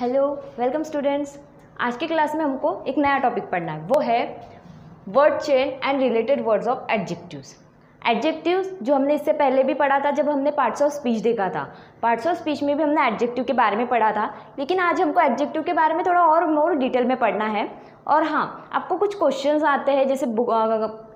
Hello welcome students आज की class में हमको एक नया टॉपिक पढ़ना है। वो है word chain and related words of adjectives adjectives जो हमने इससे पहले भी पढ़ा था, जब हमने पार्ट्स ऑफ़ स्पीच देखा था। पार्ट्स ऑफ़ स्पीच में भी हमने एडजेक्टिव के बारे में पढ़ा था। लेकिन आज हमको एडजेक्टिव के बारे में थोड़ा और मोर डिटेल में पढ़ना है। और हाँ आपको कुछ क्वेश्चंस आते हैं, जैसे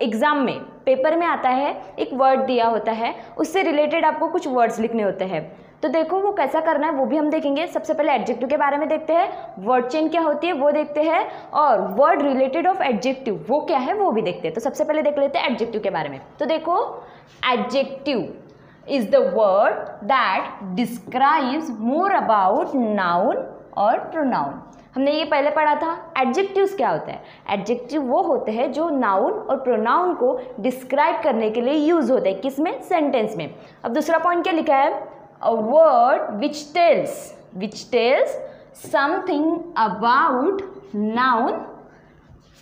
एग्ज़ाम में पेपर में आता है, एक वर्ड दिया होता है। उससे रिलेटेड आपको कुछ वर्ड्स लिखने होते हैं। तो देखो वो कैसा करना है, वो भी हम देखेंगे। सबसे पहले एडजेक्टिव के बारे में देखते हैं। वर्ड चेन क्या होती है, वो देखते हैं। और वर्ड रिलेटेड ऑफ़ एडजेक्टिव वो क्या है, वो भी देखते हैं। तो सबसे पहले देख लेते हैं एडजेक्टिव के बारे में। तो देखो adjective is the word that describes more about noun और प्रोनाउन हमने ये पहले पढ़ा था। एडजेक्टिव्स क्या होता है? एडजेक्टिव वो होते हैं जो नाउन और प्रोनाउन को डिस्क्राइब करने के लिए यूज़ होते हैं। किसमें सेंटेंस में। अब दूसरा पॉइंट क्या लिखा है? A word which tells which tells something about noun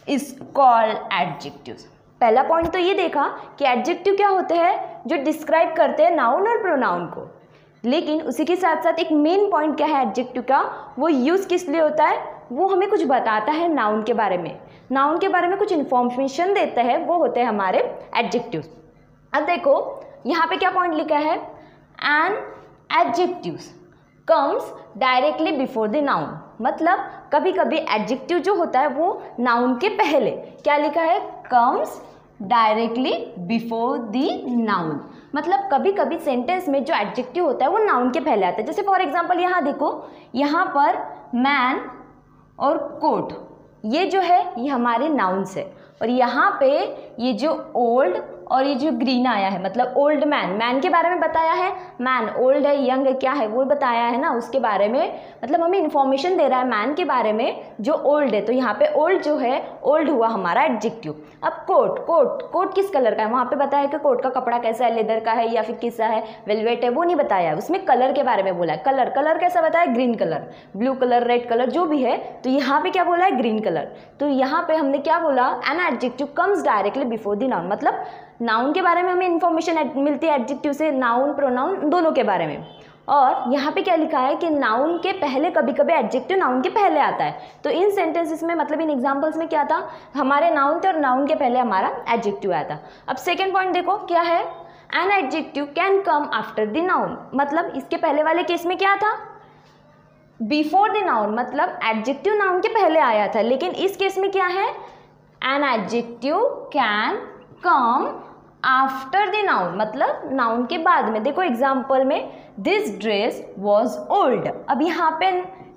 is called adjectives. पहला पॉइंट तो ये देखा कि एडजेक्टिव क्या होते हैं, जो डिस्क्राइब करते हैं नाउन और प्रोनाउन को। लेकिन उसी के साथ साथ एक मेन पॉइंट क्या है एडजेक्टिव का, वो यूज़ किस लिए होता है? वो हमें कुछ बताता है नाउन के बारे में। नाउन के बारे में कुछ इन्फॉर्मेशन देता है, वो होते हैं हमारे एडजेक्टिव अब देखो, यहाँ पे क्या पॉइंट लिखा है? And adjectives comes directly before the noun मतलब कभी कभी एडजेक्टिव जो होता है वो नाउन के पहले। क्या लिखा है? Comes directly before the noun मतलब कभी कभी सेंटेंस में जो एडजेक्टिव होता है वो नाउन के पहले आता है। जैसे फॉर एग्जांपल यहाँ देखो, यहाँ पर मैन और कोट ये जो है, ये हमारे नाउन्स है। और यहाँ पे ये जो ओल्ड और ये जो ग्रीन आया है मतलब ओल्ड मैन मैन के बारे में बताया है? मैन ओल्ड है यंग है, क्या है? वो बताया है ना, उसके बारे में। मतलब हमें इन्फॉर्मेशन दे रहा है मैन के बारे में, जो ओल्ड है। तो यहाँ पे ओल्ड जो है ओल्ड हुआ हमारा एडजेक्टिव अब कोट कोट कोट किस कलर का है? वहाँ पे बताया है कि कोट का कपड़ा कैसा है लेदर का है या फिर किसा है वेलवेट है, वो नहीं बताया। उसमें कलर के बारे में बोला है। कलर कलर कैसा बताया? Green colour blue colour red colour जो भी है तो यहाँ पे क्या बोला है? ग्रीन कलर तो यहाँ पे हमने क्या बोला? An adjective comes directly before the noun मतलब नाउन के बारे में हमें इन्फॉर्मेशन मिलती है एडजेक्टिव से नाउन प्रोनाउन दोनों के बारे में। और यहाँ पे क्या लिखा है कि नाउन के पहले कभी कभी एडजेक्टिव नाउन के पहले आता है। तो इन सेंटेंसेस में मतलब इन एग्जांपल्स में क्या था? हमारे नाउन थे और नाउन के पहले हमारा एडजेक्टिव आया था। अब सेकेंड पॉइंट देखो, क्या है? An adjective can come after the noun मतलब इसके पहले वाले केस में क्या था? बिफोर द नाउन मतलब एडजेक्टिव नाउन के पहले आया था। लेकिन इस केस में क्या है? An adjective can come after the noun मतलब नाउन के बाद में। देखो एग्ज़ाम्पल में दिस ड्रेस वॉज़ ओल्ड अब यहाँ पे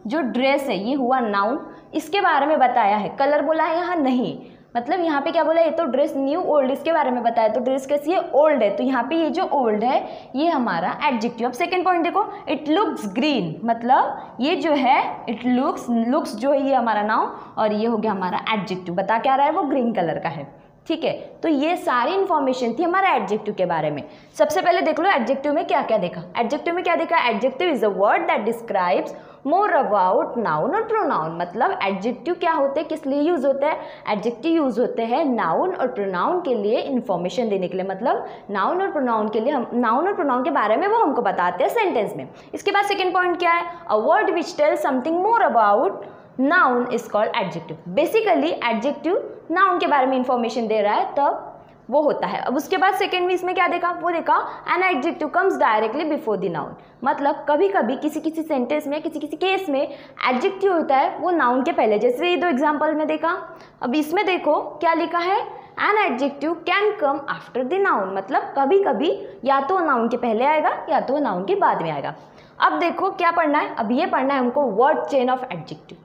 जो ड्रेस है, ये हुआ नाउन इसके बारे में बताया है। कलर बोला है यहाँ नहीं। मतलब यहाँ पे क्या बोला ये तो ड्रेस न्यू ओल्ड इसके बारे में बताया। तो ड्रेस कैसी है? ओल्ड है। तो यहाँ पे ये जो ओल्ड है, ये हमारा एडजेक्टिव अब सेकेंड पॉइंट देखो। इट लुक्स ग्रीन मतलब ये जो है इट लुक्स लुक्स जो है, ये हमारा नाउन और ये हो गया हमारा एडजेक्टिव बता क्या रहा है? वो ग्रीन कलर का है। ठीक है? तो ये सारी इन्फॉर्मेशन थी हमारा एडजेक्टिव के बारे में। सबसे पहले देख लो एडजेक्टिव में क्या क्या देखा। एडजेक्टिव में क्या देखा? Adjective is a word that describes more about noun और प्रोनाउन मतलब एडजेक्टिव क्या होते हैं? किस लिए यूज़ होते हैं? एडजेक्टिव यूज़ होते हैं नाउन और प्रोनाउन के लिए इन्फॉर्मेशन देने के लिए। मतलब नाउन और प्रोनाउन के लिए हम नाउन और प्रोनाउन के बारे में वो हमको बताते हैं सेंटेंस में। इसके बाद सेकेंड पॉइंट क्या है? A word which tell something more about noun is called adjective basically adjective noun के बारे में इंफॉर्मेशन दे रहा है, तब वो होता है। अब उसके बाद सेकेंड में क्या देखा? वो देखा an adjective comes directly before the noun मतलब कभी कभी किसी किसी सेंटेंस में किसी किसी केस में एडजेक्टिव होता है, वो नाउन के पहले। जैसे ये दो एग्ज़ाम्पल में देखा। अब इसमें देखो, क्या लिखा है? An adjective can come after the noun मतलब कभी कभी या तो नाउन के पहले आएगा, या तो नाउन के बाद में आएगा। अब देखो, क्या पढ़ना है? अब ये पढ़ना है हमको वर्ड चेन ऑफ़ एडजेक्टिव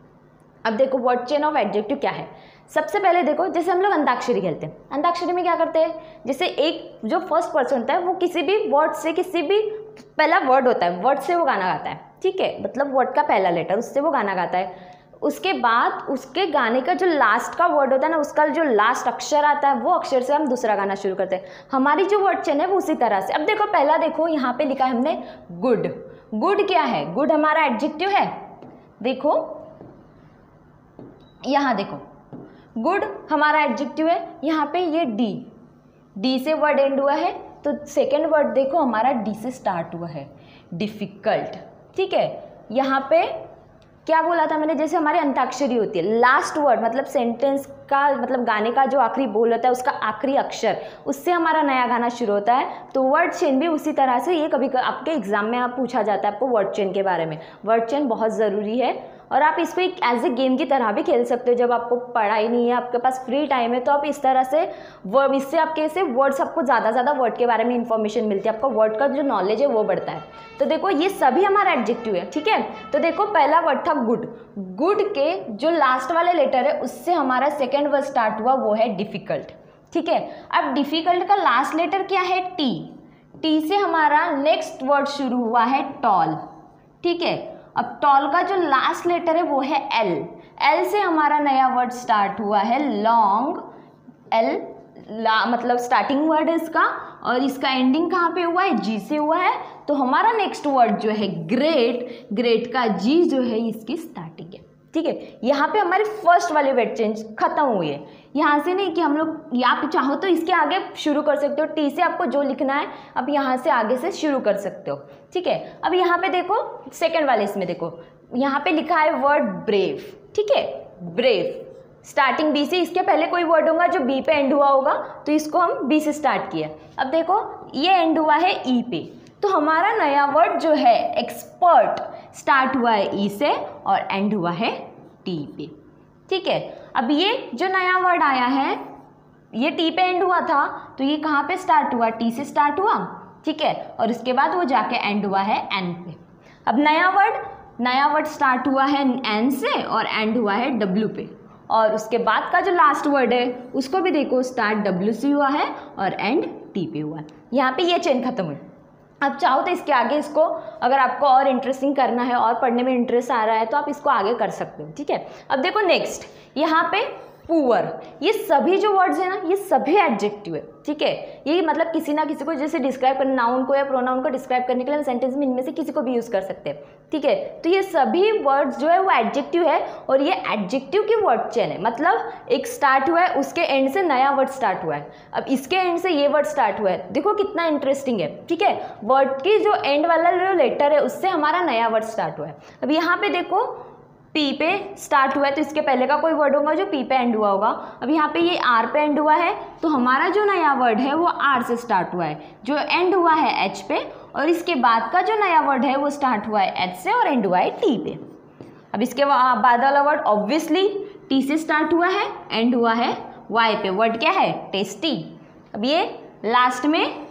अब देखो वर्ड चेन ऑफ़ एडजेक्टिव क्या है? सबसे पहले देखो, जैसे हम लोग अंताक्षरी खेलते हैं। अंताक्षरी में क्या करते हैं? जैसे एक, जो फ़र्स्ट पर्सन होता है, वो किसी भी वर्ड से किसी भी पहला वर्ड होता है वर्ड से वो गाना गाता है। ठीक है? मतलब वर्ड का पहला लेटर उससे वो गाना गाता है। उसके बाद उसके गाने का जो लास्ट का वर्ड होता है ना, उसका जो लास्ट अक्षर आता है, वो अक्षर से हम दूसरा गाना शुरू करते हैं। हमारी जो वर्ड चेन है, वो उसी तरह से। अब देखो, पहला देखो, यहाँ पे लिखा है हमने गुड गुड क्या है? गुड हमारा एडजेक्टिव है। देखो यहाँ देखो। गुड हमारा एडजेक्टिव है, यहाँ पे ये डी डी से वर्ड एंड हुआ है तो सेकेंड वर्ड देखो, हमारा डी से स्टार्ट हुआ है। डिफ़िकल्ट ठीक है? यहाँ पे क्या बोला था मैंने? जैसे हमारे अंताक्षरी होती है लास्ट वर्ड मतलब सेंटेंस का मतलब गाने का जो आखिरी बोल होता है, उसका आखिरी अक्षर, उससे हमारा नया गाना शुरू होता है। तो वर्ड चेन भी उसी तरह से ये कभी आपके एग्ज़ाम में आप पूछा जाता है आपको वर्ड चेन के बारे में। वर्ड चेन बहुत ज़रूरी है। और आप इसको एक एज ए गेम की तरह भी खेल सकते हो। जब आपको पढ़ाई नहीं है, आपके पास फ्री टाइम है तो आप इस तरह से वर्ड इससे आपके से वर्ड्स आपको ज़्यादा ज़्यादा वर्ड के बारे में इन्फॉर्मेशन मिलती है। आपका वर्ड का जो नॉलेज है, वो बढ़ता है। तो देखो, ये सभी हमारा एडजेक्टिव है, ठीक है? तो देखो, पहला वर्ड था गुड गुड के जो लास्ट वाले लेटर है, उससे हमारा सेकेंड वर्ड स्टार्ट हुआ, वो है डिफ़िकल्ट ठीक है? अब डिफ़िकल्ट का लास्ट लेटर क्या है? टी टी से हमारा नेक्स्ट वर्ड शुरू हुआ है टॉल ठीक है? अब टॉल का जो लास्ट लेटर है, वो है एल एल से हमारा नया वर्ड स्टार्ट हुआ है लॉन्ग एल ला मतलब स्टार्टिंग वर्ड है इसका, और इसका एंडिंग कहाँ पे हुआ है? जी से हुआ है। तो हमारा नेक्स्ट वर्ड जो है ग्रेट ग्रेट का जी जो है, इसकी स्टार्टिंग है ठीक है? यहाँ पे हमारे फ़र्स्ट वाले वेट चेंज खत्म हुई है। यहाँ से नहीं कि हम लोग, आप चाहो तो इसके आगे शुरू कर सकते हो। टी से आपको जो लिखना है अब यहाँ से आगे से शुरू कर सकते हो। ठीक है? अब यहाँ पे देखो सेकेंड वाले इसमें देखो। यहाँ पे लिखा है वर्ड ब्रेव ठीक है? ब्रेव स्टार्टिंग बी से इसके पहले कोई वर्ड होगा जो बी पे एंड हुआ होगा तो इसको हम बी से स्टार्ट किया। अब देखो, ये एंड हुआ है ई e पे। तो हमारा नया वर्ड जो है एक्सपर्ट स्टार्ट हुआ है ई से और एंड हुआ है टी पे। ठीक है? अब ये जो नया वर्ड आया है, ये टी पे एंड हुआ था तो ये कहाँ पे स्टार्ट हुआ? टी से स्टार्ट हुआ। ठीक है? और उसके बाद वो जाके एंड हुआ है एन पे। अब नया वर्ड नया वर्ड स्टार्ट हुआ है एन से और एंड हुआ है डब्ल्यू पे। और उसके बाद का जो लास्ट वर्ड है, उसको भी देखो स्टार्ट डब्ल्यू से हुआ है और एंड टी पे हुआ है। यहाँ पे ये चेन खत्म हुई। अब चाहो तो इसके आगे इसको, अगर आपको और इंटरेस्टिंग करना है, और पढ़ने में इंटरेस्ट आ रहा है तो आप इसको आगे कर सकते हो, ठीक है? अब देखो नेक्स्ट यहाँ पे पुअर ये सभी जो वर्ड्स हैं ना, ये सभी एडजेक्टिव है, ठीक है? ये मतलब किसी ना किसी को जैसे डिस्क्राइब करना नाउन को या प्रोनाउन को डिस्क्राइब करने के लिए हम सेंटेंस में इनमें से किसी को भी यूज़ कर सकते हैं, ठीक है? तो ये सभी वर्ड्स जो है वो एडजेक्टिव है और ये एडजेक्टिव की वर्ड चेन है। मतलब एक स्टार्ट हुआ है, उसके एंड से नया वर्ड स्टार्ट हुआ है। अब इसके एंड से ये वर्ड स्टार्ट हुआ है। देखो कितना इंटरेस्टिंग है, ठीक है? वर्ड की जो एंड वाला जो लेटर है, उससे हमारा नया वर्ड स्टार्ट हुआ है। अब यहाँ पे देखो पी पे स्टार्ट हुआ है तो इसके पहले का कोई वर्ड होगा जो पी पे एंड हुआ होगा। अब यहाँ पे ये आर पे एंड हुआ है तो हमारा जो नया वर्ड है वो आर से स्टार्ट हुआ है। जो एंड हुआ है एच पे, और इसके बाद का जो नया वर्ड है वो स्टार्ट हुआ है एच से और एंड हुआ है टी पे। अब इसके बाद वाला वर्ड ऑब्वियसली टी से स्टार्ट हुआ है एंड हुआ है वाई पे। वर्ड क्या है? टेस्टी अब ये लास्ट में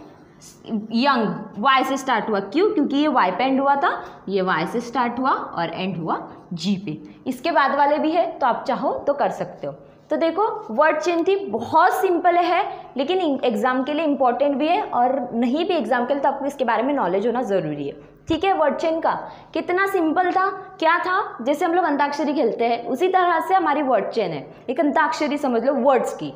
यंग वाई से स्टार्ट हुआ। क्यों? क्योंकि ये वाई पे एंड हुआ था, ये वाई से स्टार्ट हुआ और एंड हुआ जी पे। इसके बाद वाले भी है तो आप चाहो तो कर सकते हो। तो देखो वर्ड चेन थी, बहुत सिंपल है, लेकिन एग्ज़ाम के लिए इंपॉर्टेंट भी है और नहीं भी एग्ज़ाम के लिए तो आपको इसके बारे में नॉलेज होना ज़रूरी है। ठीक है वर्ड चेन का। कितना सिंपल था, क्या था? जैसे हम लोग अंताक्षरी खेलते हैं, उसी तरह से हमारी वर्ड चेन है। एक अंताक्षरी समझ लो वर्ड्स की।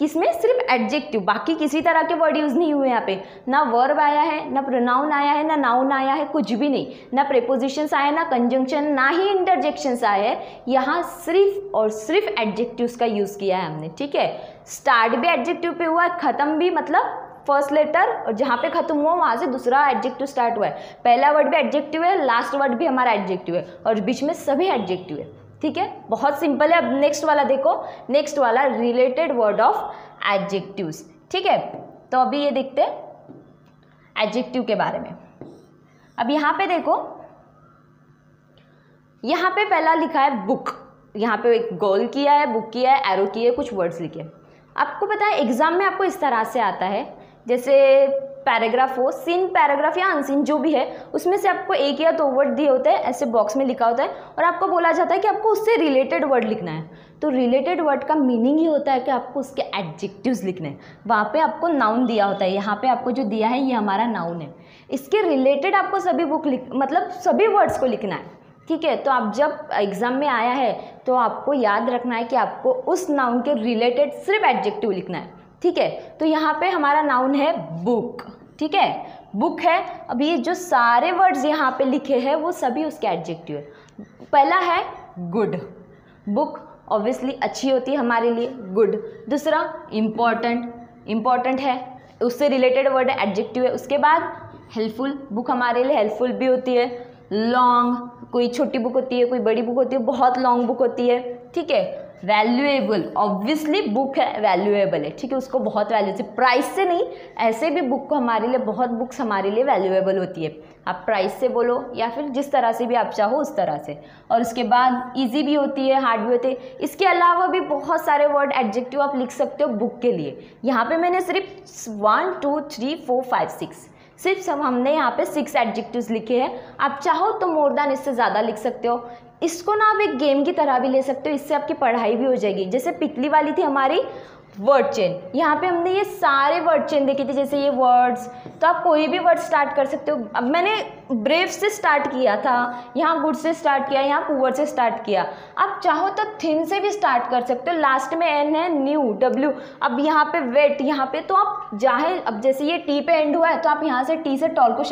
किसमें? सिर्फ़ एडजेक्टिव बाकी किसी तरह के वर्ड यूज़ नहीं हुए यहाँ पे। ना वर्ब आया है, ना प्रोनाउन आया है, ना नाउन आया है, कुछ भी नहीं। ना प्रेपोजिशंस आए, ना कंजंक्शन ना ही इंटरजेक्शंस आए हैं। यहाँ सिर्फ़ और सिर्फ़ एडजेक्टिव्स का यूज़ किया है हमने, ठीक है? स्टार्ट भी एडजेक्टिव पे हुआ है ख़त्म भी मतलब फ़र्स्ट लेटर और जहाँ पे खत्म हुआ, वहाँ से दूसरा एडजेक्टिव स्टार्ट हुआ है। पहला वर्ड भी एडजेक्टिव है लास्ट वर्ड भी हमारा एडजेक्टिव है, और बीच में सभी एडजेक्टिव है। ठीक है? बहुत सिंपल है। अब नेक्स्ट वाला देखो। नेक्स्ट वाला रिलेटेड वर्ड ऑफ़ एडजेक्टिव्स ठीक है? तो अभी ये देखते हैं एडजेक्टिव के बारे में। अब यहाँ पे देखो। यहाँ पे पहला लिखा है बुक यहाँ पे एक गोल किया है बुक किया है एरो किया है कुछ वर्ड्स लिखे। आपको पता है एग्ज़ाम में आपको इस तरह से आता है। जैसे पैराग्राफ हो, सीन पैराग्राफ या अनसीन जो भी है, उसमें से आपको एक या दो वर्ड दिए होते हैं, ऐसे बॉक्स में लिखा होता है और आपको बोला जाता है कि आपको उससे रिलेटेड वर्ड लिखना है। तो रिलेटेड वर्ड का मीनिंग ही होता है कि आपको उसके एडजेक्टिव्स लिखने हैं। वहाँ पे आपको नाउन दिया होता है, यहाँ पे आपको जो दिया है, ये हमारा नाउन है। इसके रिलेटेड आपको सभी बुक लिख मतलब सभी वर्ड्स को लिखना है, ठीक है? तो आप जब एग्ज़ाम में आया है तो आपको याद रखना है कि आपको उस नाउन के रिलेटेड सिर्फ़ एडजेक्टिव लिखना है। ठीक है? तो यहाँ पे हमारा नाउन है बुक ठीक है? बुक है, अब ये जो सारे वर्ड्स यहाँ पे लिखे हैं, वो सभी उसके एडजेक्टिव है। पहला है गुड बुक ऑब्वियसली अच्छी होती है हमारे लिए गुड दूसरा इंपॉर्टेंट इंपॉर्टेंट है, उससे रिलेटेड वर्ड एडजेक्टिव है। उसके बाद हेल्पफुल बुक हमारे लिए हेल्पफुल भी होती है। लॉन्ग कोई छोटी बुक होती है, कोई बड़ी बुक होती है, बहुत लॉन्ग बुक होती है, ठीक है? वैल्यूएबल ऑब्वियसली बुक है वैल्यूएबल है, ठीक है? उसको बहुत वैल्यू से प्राइस से नहीं, ऐसे भी बुक को हमारे लिए बहुत बुक्स हमारे लिए वैल्यूएबल होती है। आप प्राइस से बोलो, या फिर जिस तरह से भी आप चाहो, उस तरह से। और उसके बाद इजी भी होती है हार्ड भी होती है। इसके अलावा भी बहुत सारे वर्ड एडजेक्टिव आप लिख सकते हो बुक के लिए। यहाँ पे मैंने सिर्फ़ one two three four five six सिर्फ़ सब हमने यहाँ पे सिक्स एडजेक्टिव्स लिखे हैं। आप चाहो तो मोर देन इससे ज़्यादा लिख सकते हो। इसको ना आप एक गेम की तरह भी ले सकते हो, इससे आपकी पढ़ाई भी हो जाएगी। जैसे पिछली वाली थी हमारी वर्ड चेन यहाँ पे हमने ये सारे वर्ड चेन देखे थे, जैसे ये वर्ड्स तो आप कोई भी वर्ड स्टार्ट कर सकते हो। अब मैंने ब्रेव से स्टार्ट किया था, यहाँ गुड से स्टार्ट किया, यहाँ पुअर से स्टार्ट किया। आप चाहो तो थिन से भी स्टार्ट कर सकते हो। लास्ट में एन है न्यू डब्ल्यू अब यहाँ पे वेट यहाँ पे तो आप चाहे अब जैसे ये टी पे एंड हुआ है तो आप यहाँ से टी से टॉल को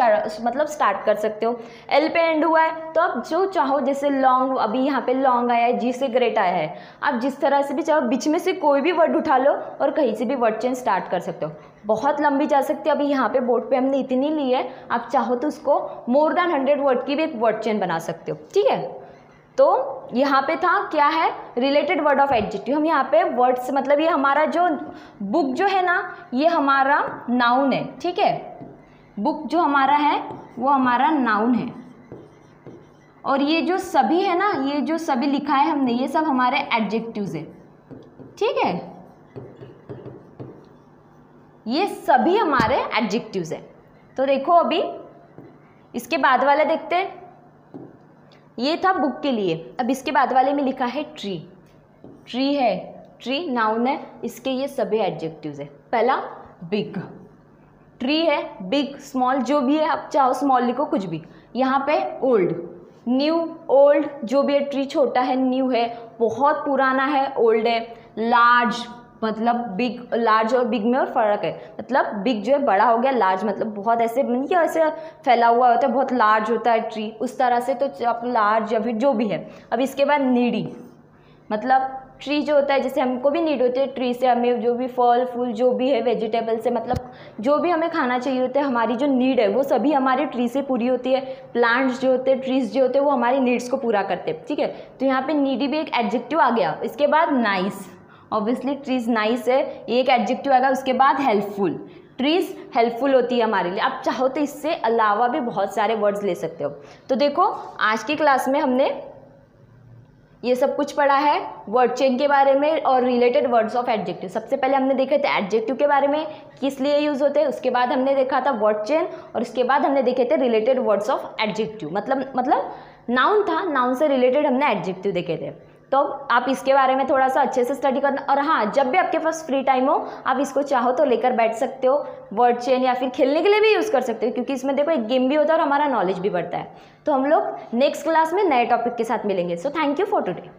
मतलब स्टार्ट कर सकते हो। एल पे एंड हुआ है तो आप जो चाहो, जैसे लॉन्ग अभी यहाँ पे लॉन्ग आया है जी से ग्रेट आया है। आप जिस तरह से भी चाहो, बीच में से कोई भी वर्ड उठा लो और कहीं से भी वर्ड चेंज स्टार्ट कर सकते हो। बहुत लंबी जा सकती है। अभी यहाँ पे बोर्ड पे हमने इतनी ली है। आप चाहो तो उसको मोर देन हंड्रेड वर्ड की भी एक वर्ड चेन बना सकते हो। ठीक है? तो यहाँ पे था, क्या है? रिलेटेड वर्ड ऑफ़ एडजेक्टिव हम यहाँ पे वर्ड्स मतलब ये हमारा जो बुक जो है ना, ये हमारा नाउन है। ठीक है? बुक जो हमारा है, वो हमारा नाउन है। और ये जो सभी है ना, ये जो सभी लिखा है हमने, ये सब हमारे एडजेक्टिव्स है। ठीक है? ये सभी हमारे एडजेक्टिव्स हैं। तो देखो अभी, इसके बाद वाले देखते हैं। ये था बुक के लिए। अब इसके बाद वाले में लिखा है ट्री ट्री है। ट्री नाउन है। इसके ये सभी एडजेक्टिव्स है। पहला बिग ट्री है बिग स्मॉल जो भी है, आप चाहो स्मॉल लिखो, कुछ भी। यहाँ पे ओल्ड न्यू ओल्ड जो भी है ट्री छोटा है न्यू है। बहुत पुराना है ओल्ड है। लार्ज मतलब बिग लार्ज और बिग में और फ़र्क है। मतलब बिग जो है, बड़ा हो गया लार्ज मतलब बहुत ऐसे नहीं ऐसे फैला हुआ होता है, बहुत लार्ज होता है ट्री उस तरह से तो आप लार्ज या फिर जो भी है। अब इसके बाद नीडी मतलब ट्री जो होता है, जैसे हमको भी नीड होती है ट्री से हमें जो भी फल, फूल, जो भी है वेजिटेबल से मतलब जो भी हमें खाना चाहिए होता है, हमारी जो नीड है, वो सभी हमारे ट्री से पूरी होती है। प्लांट्स जो होते हैं ट्रीज जो होते हैं, वो हमारी नीड्स को पूरा करते हैं, ठीक है? तो यहाँ पे नीडी भी एक एडजेक्टिव आ गया। इसके बाद नाइस ऑब्वियसली ट्रीज नाइस है, एक एडजेक्टिव आएगा, उसके बाद हेल्पफुल ट्रीज हेल्पफुल होती है हमारे लिए. आप चाहो तो इससे अलावा भी बहुत सारे वर्ड्स ले सकते हो. तो देखो, आज की क्लास में हमने ये सब कुछ पढ़ा है वर्ड चेन के बारे में और रिलेटेड वर्ड्स ऑफ़ एडजेक्टिव सबसे पहले हमने देखे थे एडजेक्टिव के बारे में, किस लिए यूज़ होते हैं, उसके बाद हमने देखा था वर्ड चेन और उसके बाद हमने देखे थे रिलेटेड वर्ड्स ऑफ़ एडजेक्टिव मतलब मतलब नाउन था नाउन से रिलेटेड हमने एडजेक्टिव देखे थे. तो आप इसके बारे में थोड़ा सा अच्छे से स्टडी करना। और हाँ जब भी आपके पास फ्री टाइम हो, आप इसको चाहो तो लेकर बैठ सकते हो। वर्ड चेन या फिर खेलने के लिए भी यूज़ कर सकते हो, क्योंकि इसमें देखो एक गेम भी होता है और हमारा नॉलेज भी बढ़ता है। तो हम लोग नेक्स्ट क्लास में नए टॉपिक के साथ मिलेंगे। So thank you for today